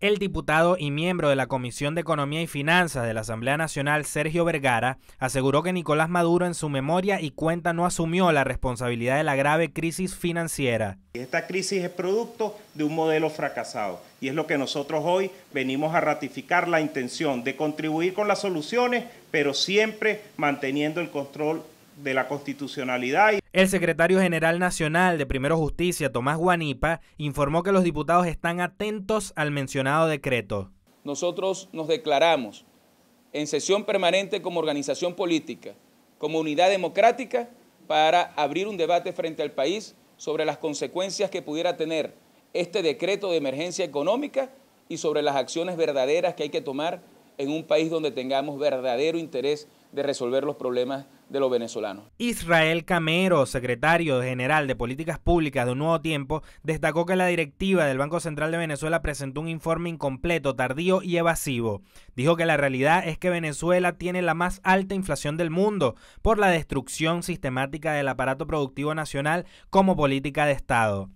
El diputado y miembro de la Comisión de Economía y Finanzas de la Asamblea Nacional, Sergio Vergara, aseguró que Nicolás Maduro en su memoria y cuenta no asumió la responsabilidad de la grave crisis financiera. Esta crisis es producto de un modelo fracasado y es lo que nosotros hoy venimos a ratificar la intención de contribuir con las soluciones, pero siempre manteniendo el control de la constitucionalidad. El secretario general nacional de Primero Justicia, Tomás Guanipa, informó que los diputados están atentos al mencionado decreto. Nosotros nos declaramos en sesión permanente como organización política, como unidad democrática, para abrir un debate frente al país sobre las consecuencias que pudiera tener este decreto de emergencia económica y sobre las acciones verdaderas que hay que tomar en un país donde tengamos verdadero interés de resolver los problemas de los venezolanos. Israel Camero, secretario general de Políticas Públicas de Un Nuevo Tiempo, destacó que la directiva del Banco Central de Venezuela presentó un informe incompleto, tardío y evasivo. Dijo que la realidad es que Venezuela tiene la más alta inflación del mundo por la destrucción sistemática del aparato productivo nacional como política de Estado.